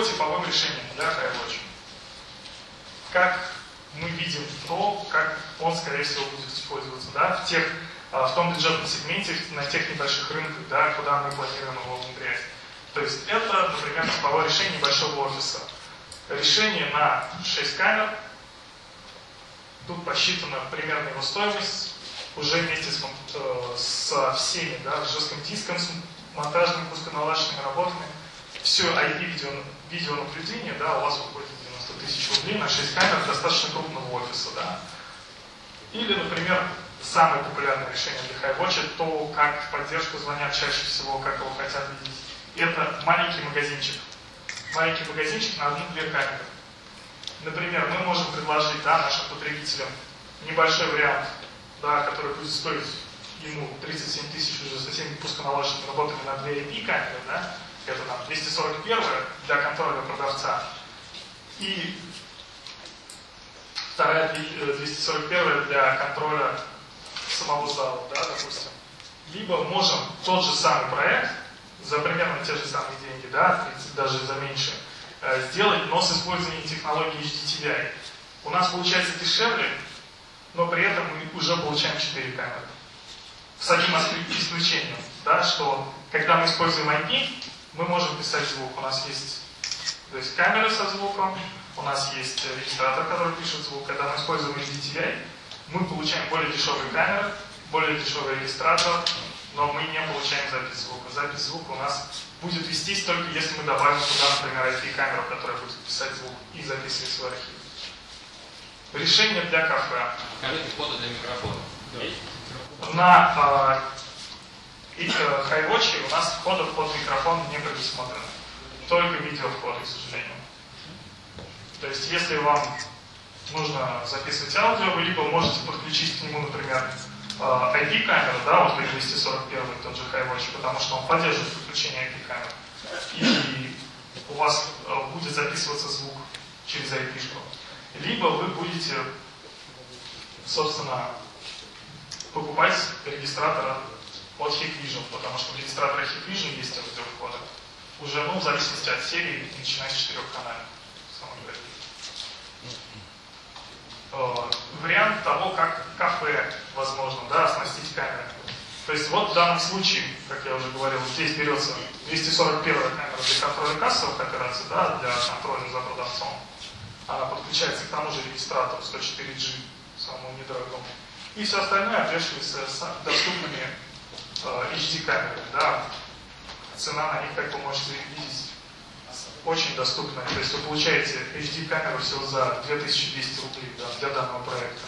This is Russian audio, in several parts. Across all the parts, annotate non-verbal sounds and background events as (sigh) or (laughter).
по типовым решениям для iWatch. Как мы видим то, как он, скорее всего, будет использоваться да, в, тех, а, в том бюджетном сегменте, на тех небольших рынках, да, куда мы планируем его внедрять. То есть это, например, типовое решение небольшого офиса. Решение на 6 камер. Тут посчитана примерно его стоимость уже вместе с, э, со всеми, да, с жестким диском, с монтажными, пусконаладочными работами. Все IP-видео видеонаблюдение, да, у вас выходит 90 тысяч рублей на 6 камер достаточно крупного офиса, да. Или, например, самое популярное решение для HiWatch, то, как в поддержку звонят чаще всего, как его хотят видеть. Это маленький магазинчик. Маленький магазинчик на одну-две камеры. Например, мы можем предложить да, нашим потребителям небольшой вариант да, который будет стоить ему 37 тысяч уже со всеми пусконаложенными работами на 2 IP камеры, да, это там 241 для контроля продавца, и вторая 241 э, для контроля самого зала, да, допустим. Либо можем тот же самый проект за примерно те же самые деньги, да, 30, даже за меньше, э, сделать, но с использованием технологии HDTVI. У нас получается дешевле, но при этом мы уже получаем 4 камеры. С одним исключением, да, что когда мы используем IP, мы можем писать звук. У нас есть то есть камера со звуком, у нас есть регистратор, который пишет звук. Когда мы используем HDTI, мы получаем более дешевые камеры, более дешевый регистратор, но мы не получаем запись звука. Запись звука у нас будет вестись только если мы добавим туда, например, IP-камеру, которая будет писать звук и записывать свой архив. Решение для кафе. Скажите, фото для микрофона. Да. На э, HiWatch у нас входов под микрофон не предусмотрено. Только видео входы, к сожалению. То есть, если вам нужно записывать аудио, вы либо можете подключить к нему, например, IP-камеру, да, вот как 241 тот же HiWatch, потому что он поддерживает подключение IP-камер. И у вас э, будет записываться звук через IP-шку либо вы будете, собственно, покупать регистратор от Hikvision, потому что в регистраторе Hikvision есть аудиовходы. Уже, ну, в зависимости от серии, начиная с четырех каналов. Э, вариант того, как кафе, возможно, да, оснастить камерами. То есть вот в данном случае, как я уже говорил, здесь берется 241 камера для контроля кассовых операций, да, для контроля за продавцом она подключается к тому же регистратору 104G, самому недорогому. И все остальное обвешивается доступными э, HD-камерами. Да. Цена на них, как вы можете видеть, очень доступная. То есть вы получаете HD-камеру всего за 2200 рублей да, для данного проекта.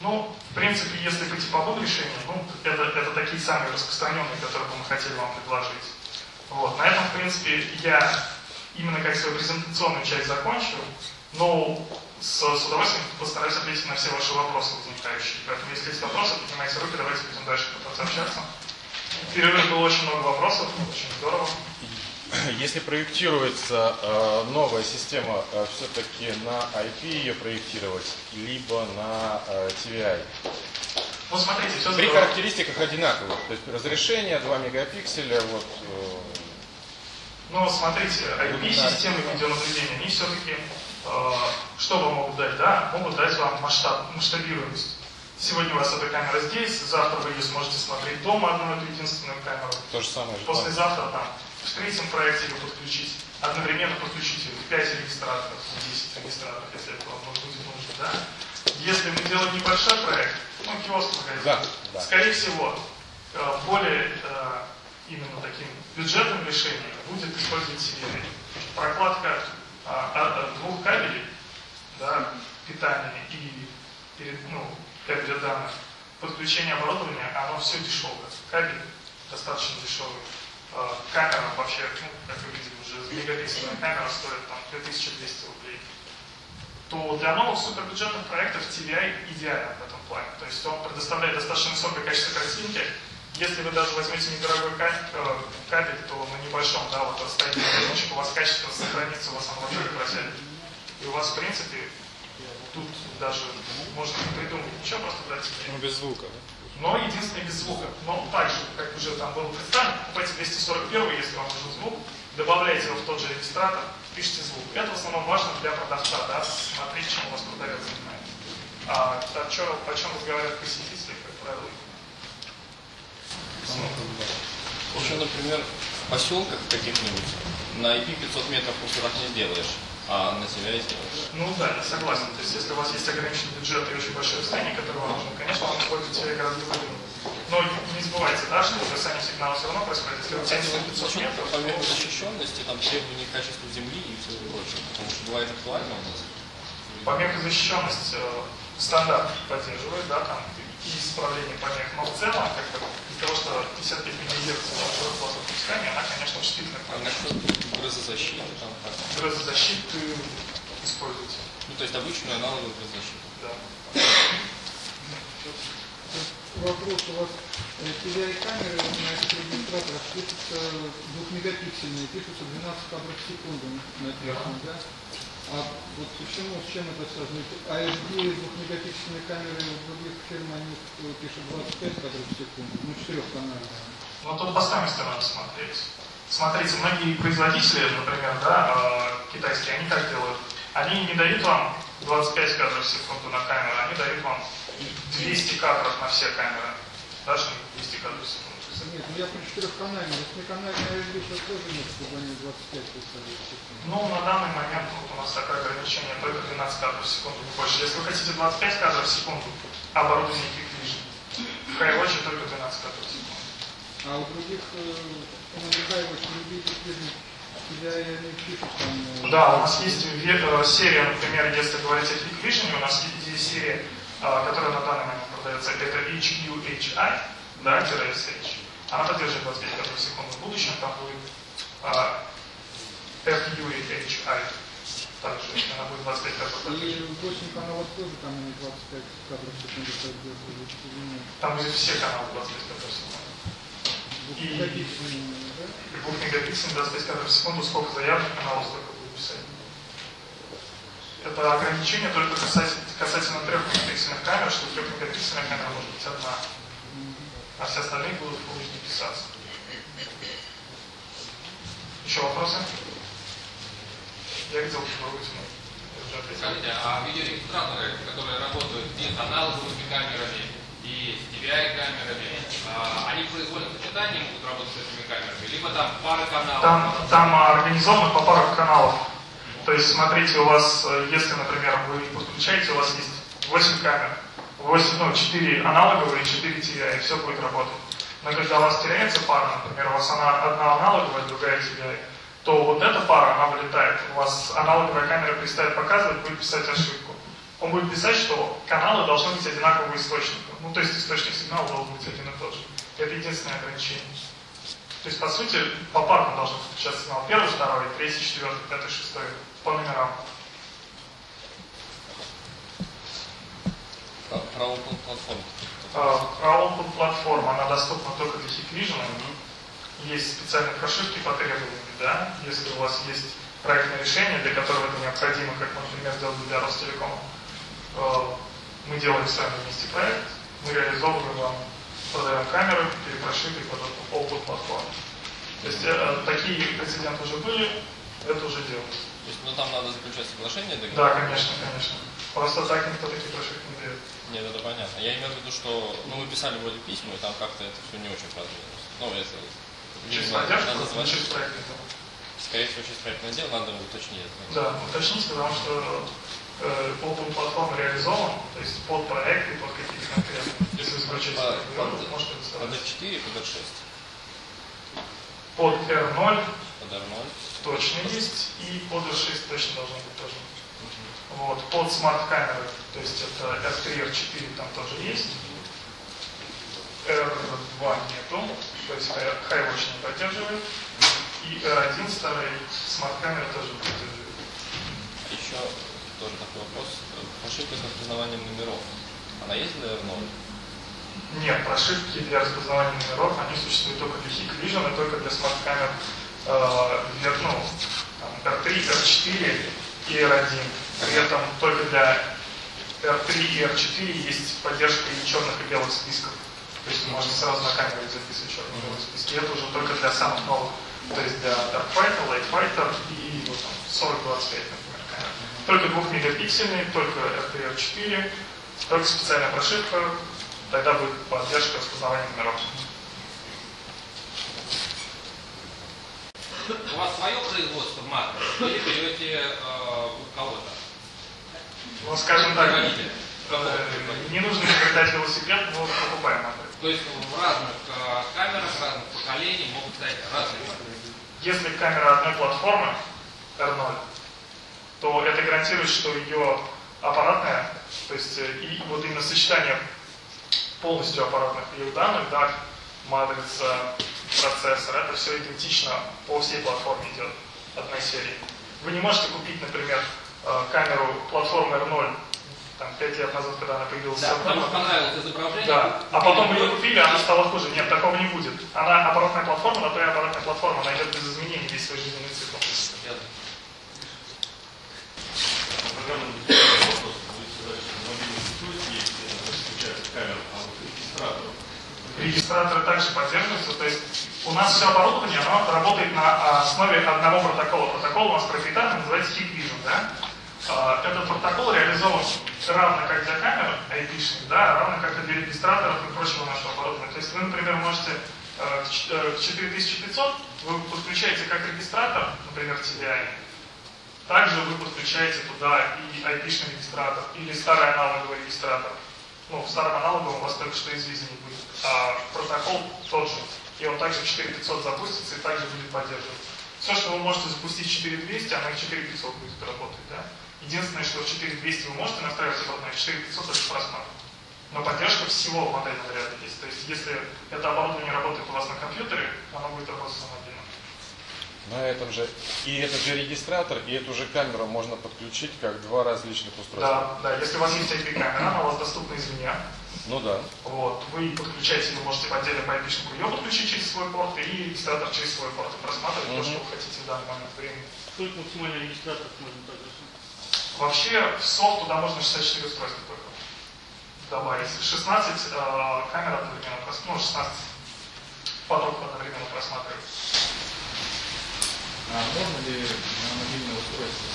Ну, в принципе, если по типовым решениям, ну, это, это такие самые распространенные, которые бы мы хотели вам предложить. Вот. На этом, в принципе, я именно как свою презентационную часть закончил, но с, с удовольствием постараюсь ответить на все ваши вопросы возникающие. Поэтому, если есть вопросы, поднимайте руки, давайте будем дальше пытаться общаться. В перерыве было очень много вопросов, очень здорово. (clears throat) Если проектируется э, новая система, э, все-таки на IP ее проектировать, либо на э, TVI? Ну, смотрите, все При здорово. характеристиках одинаковых, то есть разрешение 2 мегапикселя, вот, э, но смотрите, IP-системы видеонаблюдения, они все-таки что вам могут дать? Да? Могут дать вам масштаб, масштабируемость. Сегодня у вас эта камера здесь, завтра вы ее сможете смотреть дома, одну эту единственную камеру. То же самое. Послезавтра там в третьем проекте ее подключить. Одновременно подключить 5 регистраторов, 10 регистраторов, если это вам будет нужно. Да? Если мы делаем небольшой проект, ну, киоск магазин, да, да. скорее всего, э, более э, именно таким бюджетным решением будет использовать себе прокладка а, а, двух кабелей, да, питания и перед, ну, кабеля данных, подключение оборудования, оно все дешевое. Кабель достаточно дешевый. А, камера вообще, ну, как вы видели, уже мегапиксельная камера стоит там 2200 рублей. То для новых супербюджетных проектов TVI идеален в этом плане. То есть он предоставляет достаточно высокое качество картинки, если вы даже возьмете недорогой э, кабель, то на небольшом да, вот расстоянии немножечко у вас качество сохранится, у вас оно вообще не просядет. И у вас, в принципе, тут даже можно придумать ничего, просто дать Ну, без звука, да? но единственное без звука. Но также, как уже там было представлено, покупайте 241, если вам нужен звук, добавляете его в тот же регистратор, пишите звук. Это в основном важно для продавца, да, смотреть, чем у вас продавец занимается. А о чем, о чем разговаривают посетители, как правило, Еще, например, в поселках каких-нибудь на IP 500 метров так не сделаешь, а на себя сделаешь. Ну да, я согласен. То есть если у вас есть ограниченный бюджет и очень большое расстояние, которое вам нужно, конечно, вам использовать себя гораздо выгоднее. Но не забывайте, да, что угасание сигнала все равно происходит. Если вы тянете на 500 Зачем метров, помимо то- защищенности, там требования к качеству земли и все прочее. Потому что бывает актуально у нас. помеха защищенность э, стандарт поддерживает, да, там и исправление помех, но в целом, как бы, из-за того, что 55 мГц большой класс выпускания, она, конечно, чувствительна А насчет грозозащиты там как? грозозащиты используйте. Ну, то есть обычную аналоговую грозозащиту. Да. Вопрос у вас э, TVI-камеры на этих регистраторах пишутся двухмегапиксельные, пишутся 12 кадров в секунду написано, да? А вот почему, с чем это связано? ASD двухмегапиксельные камеры у других фирм, они пишут 25 кадров в секунду, ну, четырехканальные. Но тут по стоимости надо смотреть. Смотрите, многие производители, например, да, э, китайские, они как делают? Они не дают вам 25 кадров в секунду на камеру, они дают вам 200 кадров на все камеры. Даже не 200 кадров в секунду. Нет, ну я про четырехканальные, восьмиканальные ASD сейчас тоже нет, чтобы они 25 писали. Ну, на данный момент вот у нас такое ограничение только 12 кадров в секунду, не больше. Если вы хотите 25 кадров в секунду, оборудование Hikvision. В Highwatch только 12 кадров в секунду. А у других, э, по-моему, очень любит Hikvision, TVI они пишут там... э, Да, у нас есть э, серия, например, если говорить о Hikvision, у нас есть есть серия, э, которая на данный момент продается, это HQHI, да, тире SH. Она поддерживает 25 кадров в секунду. В будущем там будет э, FUHI. Также она будет 25 кадров. в будущем. И 8 каналов тоже там они 25 кадров в секунду поддерживают, извиняюсь. Там будет все каналы 25 кадров в секунду. И-? И 2 мегапикселей 25 кадров в секунду, сколько заявок каналов, столько будет писать. Это ограничение только касательно, касательно 3 мегапиксельных камер, что 3 мегапиксельная камера может быть одна, а все остальные будут HD писаться. Еще вопросы? Я видел ответил. Скажите, а видеорегистраторы, которые работают и с аналоговыми камерами, и с TVI-камерами, а, они в произвольном сочетании могут работать с этими камерами? Либо там пара каналов? Там, там организовано по парам каналов. То есть, смотрите, у вас, э, если, например, вы подключаете, у вас есть 8 камер, 8, ну, 4 аналоговые и 4 TVI, и все будет работать. Но когда у вас теряется пара, например, у вас она одна аналоговая, другая TVI, то вот эта пара, она вылетает. У вас аналоговая камера перестает показывать, будет писать ошибку. Он будет писать, что каналы должны быть одинакового источника. Ну, то есть источник сигнала должен быть один и тот же. Это единственное ограничение. То есть, по сути, попарно должен включаться сигнал первый, второй, третий, четвертый, пятый, шестой по номерам. Про, про open platform. А Open платформа, она доступна только для Hikvision. Есть специальные прошивки по требованиям, да, если у вас есть проектное решение, для которого это необходимо, как мы, например, сделали для Ростелекома. Э, Мы делаем с вами вместе проект, мы реализовываем вам, продаем камеры, перепрошитые под Open платформу. То есть э, такие прецеденты уже были, это уже делается. То есть, ну там надо заключать соглашение, Да, договор? конечно, конечно. Просто так никто такие прошивки не дает. Нет, это понятно. Я имею в виду, что ну, мы писали вроде письма, и там как-то это все не очень продвинулось. Ну, если Через поддержку, ну, звонить. через проектный дом. Скорее всего, через проектное дело надо уточнить. Да, уточните, потому что э, Open платформа реализован, то есть под проекты, под какие-то конкретные. Если заключаете Под, под, можете под доставать. F4 и под F6. Под R0 Под R0. точно есть, и под R6 точно должно быть тоже. Вот, под смарт-камеры, то есть это R3, R4 там тоже есть. R2 нету, то есть Hi- Highwatch не поддерживает. И R1 старый смарт-камера тоже не поддерживает. Еще тоже такой вопрос. Ошибка с распознаванием номеров. Она есть для R0? Нет, прошивки для распознавания номеров, они существуют только для Hikvision и только для смарт-камер э, ну, там, R3, R4 и R1. При этом только для R3 и R4 есть поддержка и черных, и белых списков. То есть можете сразу на камеру записывать черно-белые списки. Это уже только для самых новых. То есть для Darkfighter, Lightfighter и вот, там, 4025, например, камер. Только двухмегапиксельные, только RTR4, только специальная прошивка, тогда будет поддержка распознавания номеров. У вас свое производство макро или берете э, у кого-то? Ну, скажем так, э, не нужно изобретать велосипед, но покупаем модель. То есть в разных э, камерах, разных поколений могут стать разные модели. Если камера одной платформы R0, то это гарантирует, что ее аппаратная, то есть э, и вот именно сочетание полностью аппаратных ее данных, да, матрица, процессор, это все идентично по всей платформе идет одной серии. Вы не можете купить, например, камеру платформы R0 там, 5 лет назад, когда она появилась. Да, потому что понравилось изображение. Да. А потом ее купили, она стала хуже. Нет, такого не будет. Она аппаратная платформа, на то и аппаратная платформа, она идет без изменений весь свой жизненный цикл. А. Регистраторы также поддерживаются, то есть у нас все оборудование, оно работает на основе одного протокола. Протокол у нас проприетарный, называется Hikvision, да? А, Этот протокол реализован равно как для камер IP-шных, да, равно как и для регистраторов и прочего нашего оборудования. То есть вы, например, можете э, к э, к 4500 вы подключаете как регистратор, например, TDI, также вы подключаете туда и IP-шный регистратор или старый аналоговый регистратор. Ну, в старом аналоговом у вас только что из визы не будет. А протокол тот же. И он также в 4500 запустится и также будет поддерживать. Все, что вы можете запустить в 4200, оно в 4500 будет работать. Да? Единственное, что в 4200 вы можете настраивать обратно, а в 4500 это просмотр. Но поддержка всего модельного ряда есть. То есть, если это оборудование работает у вас на компьютере, оно будет работать самодельно. На этом же, и этот же регистратор, и эту же камеру можно подключить как два различных устройства. Да, да, если у вас есть IP-камера, она у вас доступна извне, Ну да. вот, вы подключаете, вы можете по отдельно по IP-шнику ее подключить через свой порт, и регистратор через свой порт, и просматривать то, Мгм. что вы хотите в данный момент времени. Сколько максимально регистраторов можно также? Вообще, в софт туда можно 64 устройства только добавить. 16 э, камер одновременно, прос- ну, 16 потоков одновременно просматривать. А можно ли на мобильное устройство?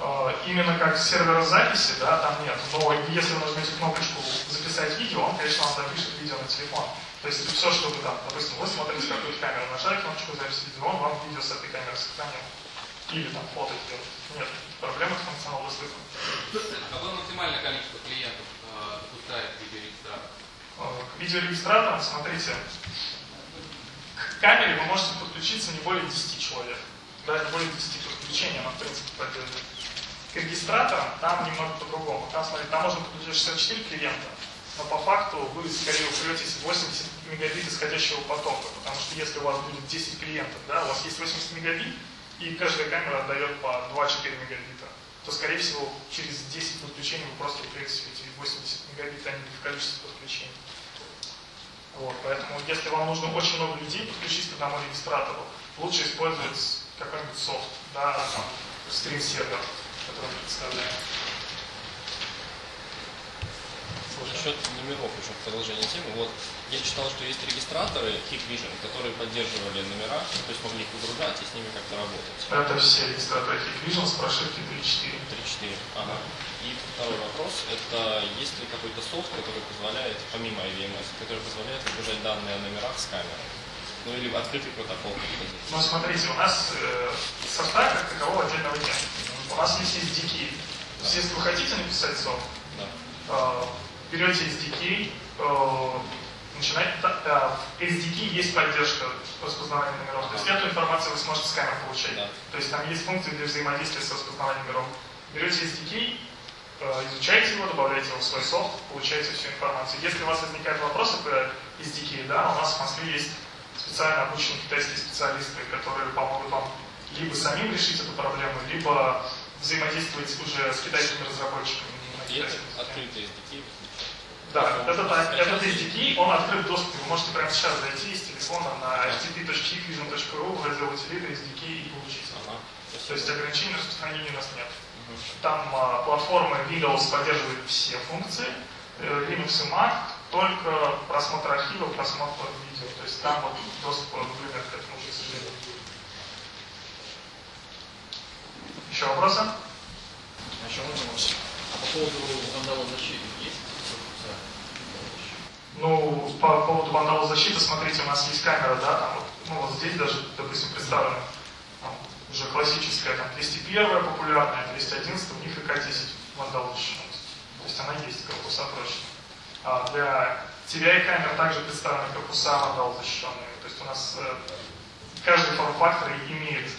Э, Именно как серверозаписи, да, там нет. Но если вы нажмете кнопочку «Записать видео», он, конечно, вам запишет видео на телефон. То есть все, что вы там, допустим, вы смотрите какую-то камеру, нажали кнопочку «Запись видео», он вам видео с этой камеры сохранил. Или там фото сделать. Нет, проблемы с функционалом выслушан. Какое максимальное количество клиентов э, допускает видеорегистратор? Э, К видеорегистраторам, смотрите, к камере вы можете подключиться не более 10 человек. Да, не более 10 подключений, она в принципе поддерживает. К регистраторам там немного по-другому. Там, смотрите, там можно подключить 64 клиента, но по факту вы скорее упретесь в 80 мегабит исходящего потока, потому что если у вас будет 10 клиентов, да, у вас есть 80 мегабит, и каждая камера отдает по 2-4 мегабита, то, скорее всего, через 10 подключений вы просто упретесь в эти 80 мегабит, а не в количестве подключений. Вот, поэтому, если вам нужно очень много людей подключить к одному регистратору, лучше использовать какой-нибудь софт, да, там, стрим-сервер, который мы представляем. Насчет номеров еще в продолжение темы. Вот я читал, что есть регистраторы Hikvision, которые поддерживали номера, то есть могли их выгружать и с ними как-то работать. Это все регистраторы Hikvision с прошивки 3.4. 3-4. Ага. И второй вопрос, это есть ли какой-то софт, который позволяет, помимо IVMS, который позволяет выгружать данные о номерах с камеры? Ну или открытый протокол. Но смотрите, у нас э, софта как такового отдельного нет. У нас есть SDK. То есть, если вы хотите написать софт, Да. э, берете SDK, э, начинаете, э, в SDK есть поддержка распознавания номеров. То есть эту информацию вы сможете с камер получать. Да. То есть там есть функции для взаимодействия с распознаванием номеров. Берете SDK, э, изучаете его, добавляете его в свой софт, получаете всю информацию. Если у вас возникают вопросы по SDK, да, у нас в Москве есть специально обученные китайские специалисты, которые помогут вам либо самим решить эту проблему, либо взаимодействовать уже с китайскими разработчиками. языке. открытый SDK. Да, этот, скачать. этот SDK, он открыт в доступе. Вы можете прямо сейчас зайти с телефона на http.hikvision.ru, в раздел утилиты, SDK и получить. Ага. То есть ограничений на распространение у нас нет. Там а, платформа Windows поддерживает все функции, э, Linux и Mac только просмотр архива, просмотр видео. То есть там вот доступ, например, к этому уже, к сожалению. Еще вопросы? А еще можно вопрос? А по поводу вандала защиты есть? Ну, по поводу вандала защиты, смотрите, у нас есть камера, да, там вот, ну вот здесь даже, допустим, представлена там, уже классическая, там, 201 популярная, 211, у них и К10 вандал защищен. То есть она есть, корпуса прочно. А для TVI камер также представлены корпуса вандал защищенные. То есть у нас э, каждый форм-фактор имеет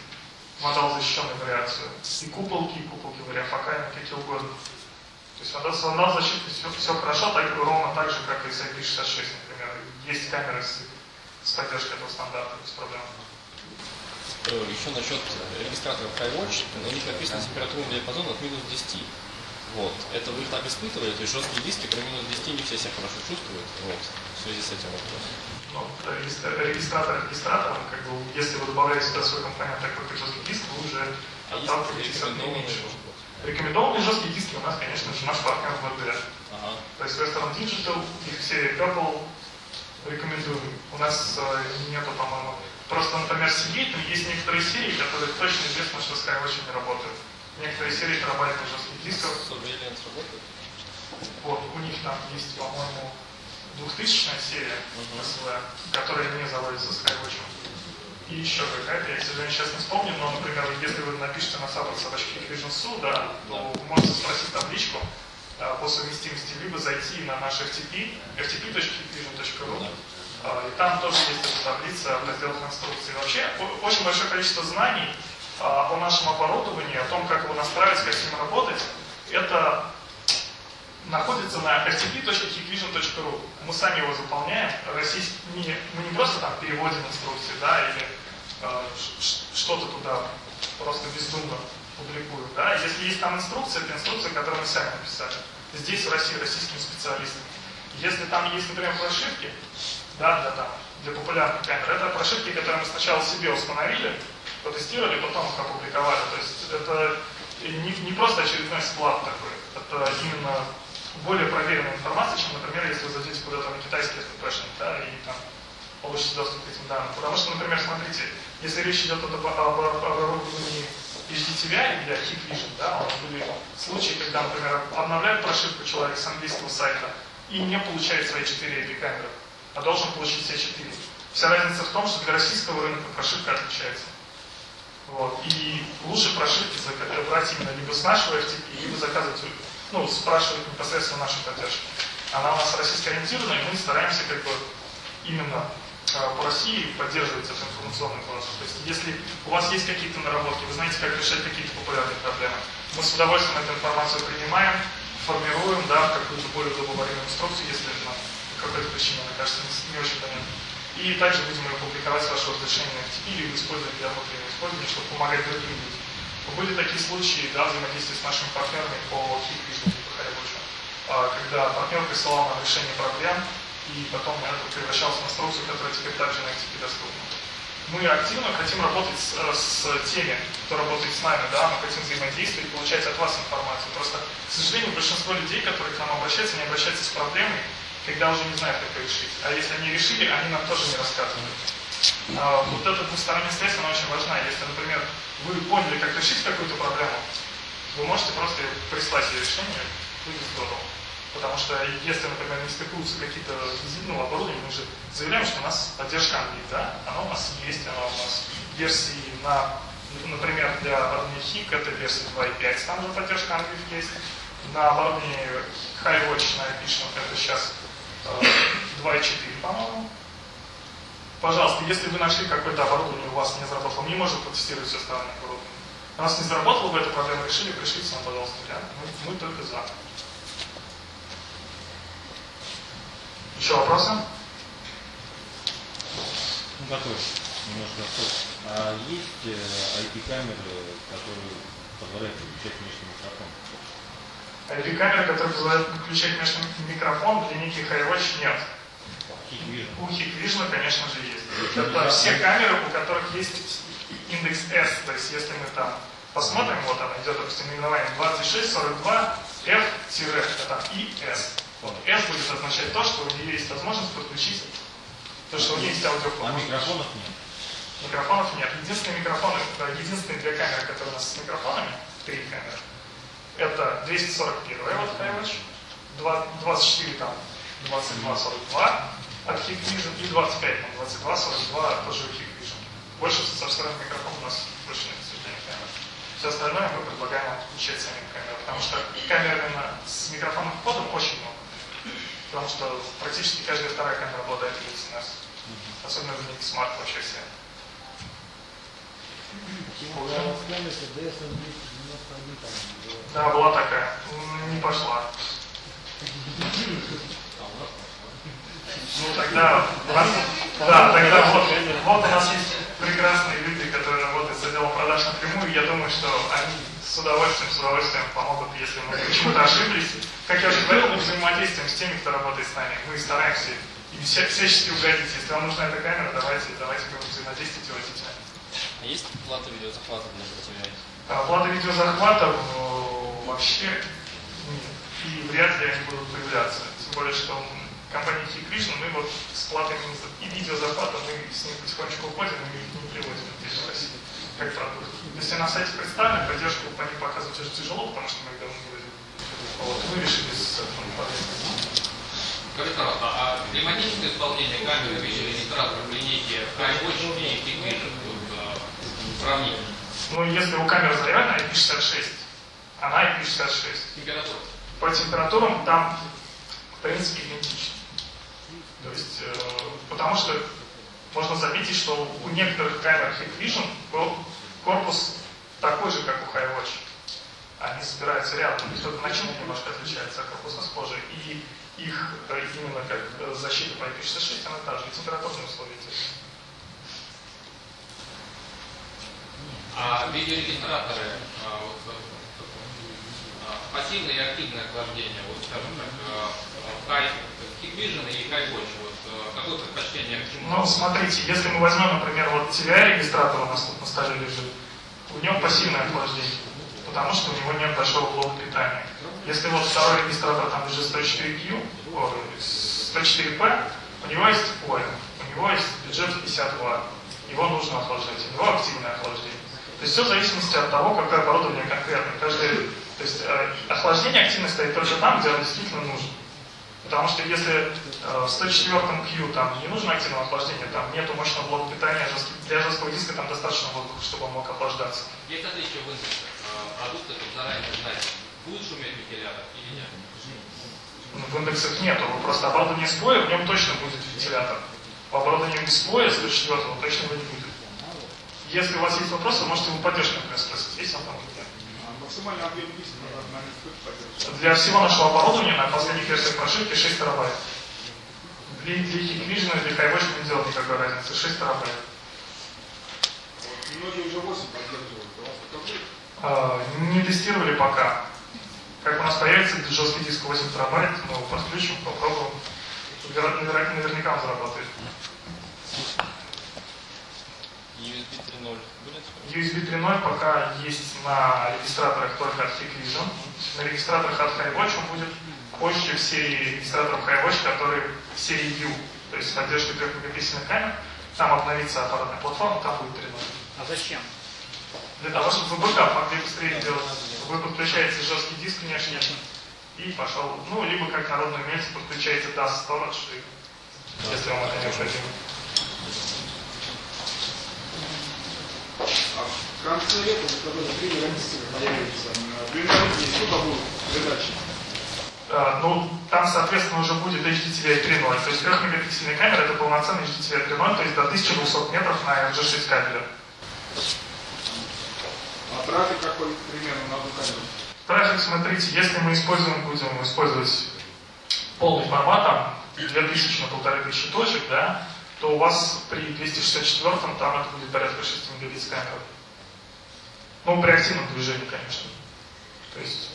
вандал защищенную вариацию. И куполки, и куполки вариафокальные, какие угодно. То есть вандал, с вандал защитой все, все хорошо, так, ровно так же, как и с IP66, например. Есть камеры с, с поддержкой этого стандарта, без проблем. Э, Еще насчет регистраторов iWatch, на них написано температурный диапазон от минус 10. Вот. Это вы их так испытывали, то есть жесткие диски при минус 10 не все себя хорошо чувствуют. Вот. В связи с этим вопрос. Ну, регистр- регистратор регистратором, как бы, если вы добавляете сюда свой компонент, такой как жесткий диск, вы уже А отталкиваетесь от наименьшего. Рекомендованные жесткие диски у нас, конечно же, наш партнер ВД. Ага. То есть Western Digital, их серия Purple рекомендую. У нас э, нету, по-моему, просто, например, Seagate, но есть некоторые серии, которые точно известно, что Skywatch не работают. Некоторые серии терабайтных жестких дисков, Surveillance работает? вот, у них там есть, по-моему, 2000 серия СВ, которая не заводится Skywatch. И еще какая-то, я, к сожалению, сейчас не вспомню, но, например, если вы напишете на саббот собачки Vision Su, да, то вы можете спросить табличку а, по совместимости, либо зайти на наш FTP, ftp.vision.ru, а, и там тоже есть эта таблица в разделах инструкций. Вообще, очень большое количество знаний а, о нашем оборудовании, о том, как его настраивать, как с ним работать, это находится на ftp.hikvision.ru. Мы сами его заполняем. Российский, не, мы не просто там переводим инструкции, да, или э, что-то туда просто бездумно публикуем. Да. Если есть там инструкция, это инструкция, которую мы сами написали. Здесь в России российскими специалистами. Если там есть, например, прошивки, да, для, там, для популярных камер, это прошивки, которые мы сначала себе установили, потестировали, потом их опубликовали. То есть это не, не просто очередной склад такой, это именно более проверенная информация, чем, например, если вы зайдете куда-то на китайский СППшник, да, и там получите доступ к этим данным. Потому что, например, смотрите, если речь идет об, об, об оборудовании HDTV для Hikvision, да, у были случаи, когда, например, обновляет прошивку человек с английского сайта и не получает свои 4 API камеры, а должен получить все 4. Вся разница в том, что для российского рынка прошивка отличается. Вот. И лучше прошивки брать именно либо с нашего FTP, либо заказывать, ну, спрашивать непосредственно нашу поддержку. Она у нас российско-ориентирована, и мы стараемся как бы именно э, по России поддерживать эту информационную базу. То есть если у вас есть какие-то наработки, вы знаете, как решать какие-то популярные проблемы, мы с удовольствием эту информацию принимаем, формируем, да, какую-то более удобоваримую инструкцию, если она по какой-то причине, мне кажется, не, не очень понятна. И также будем ее публиковать с вашего разрешения на FTP или использовать для внутреннего использования, чтобы помогать другим людям. Были такие случаи, да, взаимодействия с нашими партнерами по Hikvision, по Харибучу, когда партнер присылал нам решение проблем, и потом это превращалось в инструкцию, которая теперь также на FTP доступна. Мы активно хотим работать с, э, с теми, кто работает с нами, да, мы хотим взаимодействовать получать от вас информацию. Просто, к сожалению, большинство людей, которые к нам обращаются, они обращаются с проблемой, когда уже не знают, как ее решить. А если они решили, они нам тоже не рассказывают. А, вот эта двусторонняя связь, она очень важна. Если, например, вы поняли, как решить какую-то проблему, вы можете просто прислать ее решение, будет здорово. Потому что если, например, не стыкуются какие-то ну, оборудования, мы же заявляем, что у нас поддержка Англии, да, она у нас есть, она у нас версии на, например, для оборудования HIC это версия 2.5, там же поддержка Англии есть. На оборудовании HiWatch на это сейчас э, 2.4, по-моему. Пожалуйста, если вы нашли какое-то оборудование, у вас не заработало, мы не можем протестировать все остальное оборудование. У нас не заработало, вы эту проблему решили, пришлите нам, пожалуйста, вариант. Мы, мы только за. Еще вопросы? Ну, немножко вопрос. А есть э, IP-камеры, которые позволяют включать внешний микрофон? IP-камеры, которые позволяют включать внешний микрофон, для неких iWatch нет. У Hikvision, конечно же, есть. Это все камеры, у которых есть индекс S. То есть, если мы там посмотрим, вот она идет, допустим, наименование 2642 F-это IS. Вот S будет означать то, что у нее есть возможность подключить, то, что у нее есть аудиофон. А микрофонов нет. Микрофонов нет. Единственные микрофоны, единственные две камеры, которые у нас с микрофонами, три камеры, это 241 вот Highwatch, 24 там, 22, 42 от Hikvision и 25, там, 22, 42 тоже Hikvision. Больше со встроенным микрофоном у нас больше нет, к сожалению, камер. Все остальное мы предлагаем отключать сами камеры, потому что камер именно с микрофоном входом очень много. Потому что практически каждая вторая камера обладает DSNS. Особенно в них смарт вообще все. Да, была такая. Не пошла. (laughs) Ну тогда, да, тогда вот, вот у нас есть прекрасные люди, которые работают с отделом продаж напрямую. Я думаю, что они с удовольствием, с удовольствием помогут, если мы почему-то ошиблись. Как я уже говорил, мы взаимодействуем с теми, кто работает с нами. Мы стараемся им вся- всячески угодить. Если вам нужна эта камера, давайте, давайте будем взаимодействовать и водить. А есть плата видеозахвата для TVI? А Плата видеозахвата э, вообще нет. И вряд ли они будут появляться. Тем более, что м, компания Hikvision, мы вот с платой и видеозахвата мы с ним потихонечку уходим, и мы их не привозим здесь в России как продукт. Если на сайте представлен, поддержку по ним показывать очень тяжело, потому что мы их давно не возим. Вот, мы решили с подъехать. Скажите, пожалуйста, а климатическое исполнение камеры видеорегистратора в линейке iWatch и Hikvision э, сравнить? Ну, если у камеры заявлена IP66, она IP66. Температура. По температурам там, в принципе, идентично. То есть, э, потому что можно заметить, что у некоторых камер Hikvision был корпус такой же, как у Highwatch. Они собираются рядом, то начинка немножко отличается, а корпуса схожи. И их э, именно как э, защита по IP66, она та же, и температурные условия те же. А видеорегистраторы, а, вот, а, пассивное и активное охлаждение, вот скажем так, а, High Hikvision и Highwatch, вот а, какое предпочтение к чему? Ну, смотрите, если мы возьмем, например, вот TVI-регистратор у нас тут на столе лежит, в нем пассивное охлаждение, потому что у него нет большого блока питания. Если вот второй регистратор там лежит 104Q, о, 104P, у него есть ой, у него есть бюджет 50 Вт, его нужно охлаждать, у него активное охлаждение. То есть все в зависимости от того, какое оборудование конкретно. Каждый, то есть э, охлаждение активно стоит только там, где оно действительно нужно. Потому что если э, в 104 Q там не нужно активного охлаждения, там нету мощного блока питания, для жесткого диска там достаточно воздуха, чтобы он мог охлаждаться. Есть отличие в индексе а, продукта, чтобы заранее знать, будет шуметь вентилятор или нет? Ну, В индексах нету, просто оборудование с боя, в нем точно будет вентилятор. В оборудовании без боя 104 точно его не будет. Если у вас есть вопросы, можете его поддержки, например, спросить, есть там нет. Максимальный объем диска на поддерживает? Для всего нашего оборудования на последних версиях прошивки 6 терабайт. Для, для Hikvision и для Highwatch не делает никакой разницы, 6 терабайт. Вот, Многие уже 8 поддерживают. У вас? А, не тестировали пока. Как у нас появится жесткий диск 8 терабайт, мы его подключим, попробуем. Наверняка он заработает. USB 3.0 будет? USB 3.0 пока есть на регистраторах только от Hikvision. На регистраторах от HiWatch он будет позже в серии регистраторов HiWatch, которые в серии U, то есть с поддержкой 3 мегапиксельных камер. Там обновится аппаратная платформа, там будет 3.0. А зачем? Для того, чтобы вы бэкап могли быстрее делать. Вы подключаете жесткий диск внешний и пошел. Ну, либо как народную мельницу подключаете DAS Storage, и, если вам это необходимо. А в конце лета, вот когда три родителя появится, принадлежит сколько будет передачи? А, ну, там, соответственно, уже будет HDTV 3.0. То есть 3 мегапиксельная камера это полноценный HDTV 3.0, то есть до 1200 метров на RG6 кабеля. А трафик какой примерно на одну камеру? Трафик, смотрите, если мы используем, будем использовать полный форматом, 2000 на 1500 точек, да, то у вас при 264 там это будет порядка 6 мегабит с камерой. Ну, при активном движении, конечно. То есть,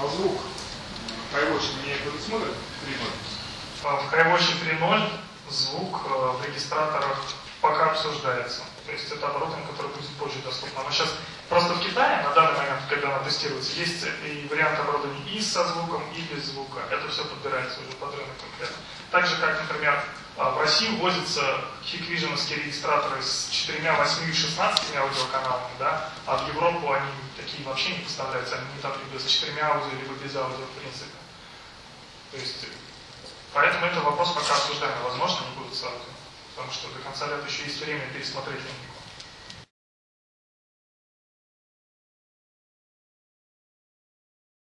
А звук? Highwatch не предусмотрит 3.0? а в Highwatch 3.0 звук э, в регистраторах пока обсуждается. То есть это оборудование, которое будет позже доступно. Оно сейчас Просто в Китае на данный момент, когда она тестируется, есть и вариант оборудования и со звуком, и без звука. Это все подбирается уже под рынок конкретно. Так же, как, например, а, в России вводятся хиквиженовские регистраторы с 4, 8 и 16 аудиоканалами, да, а в Европу они такие вообще не поставляются, они там либо с 4 аудио, либо без аудио, в принципе. То есть, поэтому это вопрос пока обсуждаемый, возможно, не будут с аудио. Потому что до конца лета еще есть время пересмотреть.